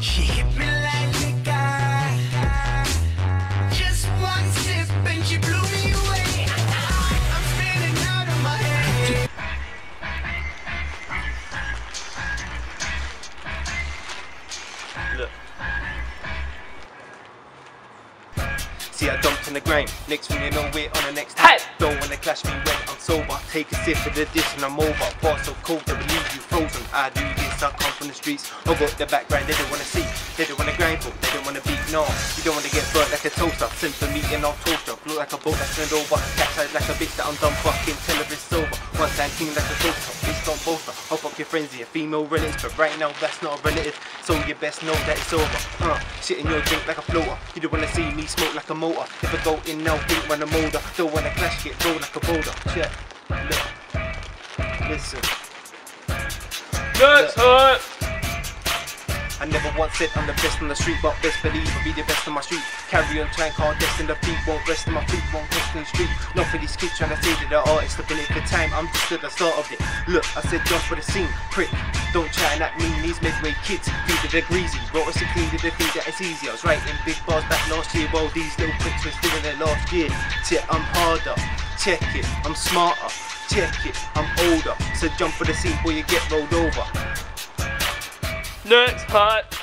See, I dumped in the grime. Next thing you know, we're on the next Hey! Don't wanna clash me when I'm sober. Take a sip of the dish and I'm over. Bar so cold to believe you frozen. I do I come from the streets. I got the background they don't wanna see. They don't wanna grind for, they don't wanna beat. No, you don't wanna get burnt like a toaster. Send for me and I'll toaster. Look like a boat that's turned over. Eyes like a bitch that I'm done fucking. Her it's over. One time king like a toaster. Bitch don't boaster. I'll fuck your frenzy, a female relative. But right now, that's not a relative. So you best know that it's over. Uh, shit in your drink like a floater. You don't wanna see me smoke like a motor. If I go in now, think when I'm older. Don't wanna clash, get rolled like a boulder. Check. Look. Listen. I never once said I'm the best on the street, but best believe I'll be the best on my street. Carry on, trying hard, in the feet, won't rest in my feet, won't rest in the street. Not for these kids trying to say that they're artists, the minute for time, I'm just at the start of it. Look, I said jump for the scene, prick. Don't chat at me, these midway kids, think that they're greasy. Wrote us a clean, did they think that it's easy? I was writing big bars back last year, while these little pricks were still in their last year. Check, I'm harder, check it, I'm smarter, check it, I'm older. So jump for the seat before you get rolled over. Next hut.